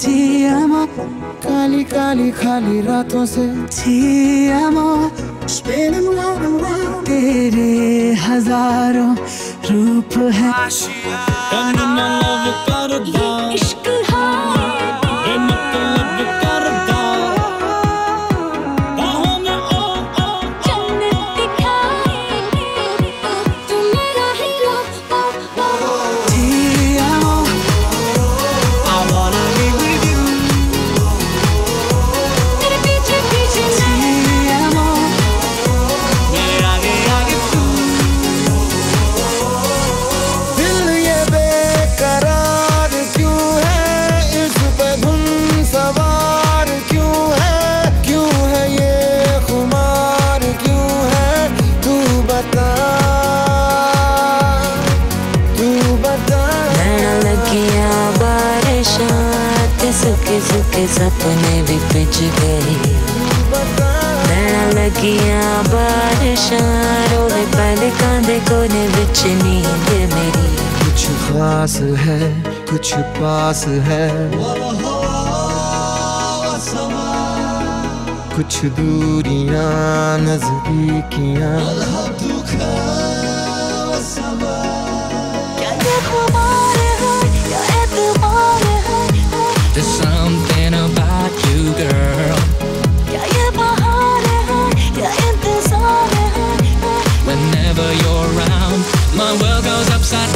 थी एमो काली काली खाली रातों से थी Spinning round and round. तेरे हज़ारों रूप है। आशियाना बारिशां ते सुखे सुखे सपने भी पिज गए बता नैना लगिया बारिशां रोले पलकां दे कोने विच नींद मेरी। कुछ खास है, कुछ पास है। कुछ दूरियाँ, नजदीकियाँ। My world goes upside down.